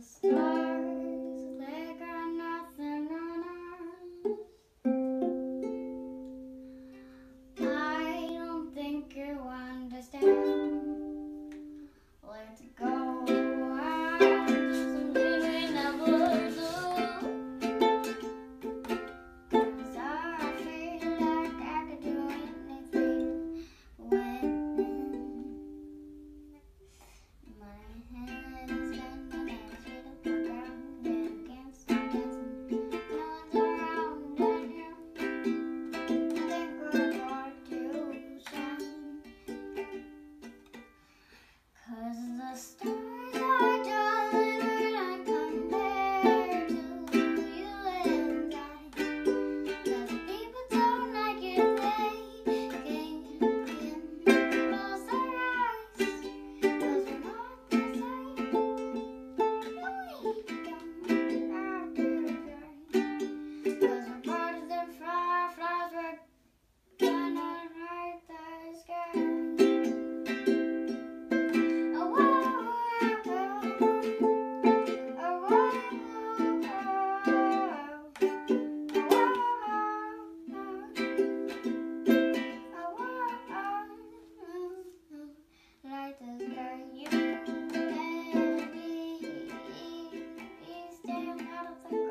star. was the story. さようい。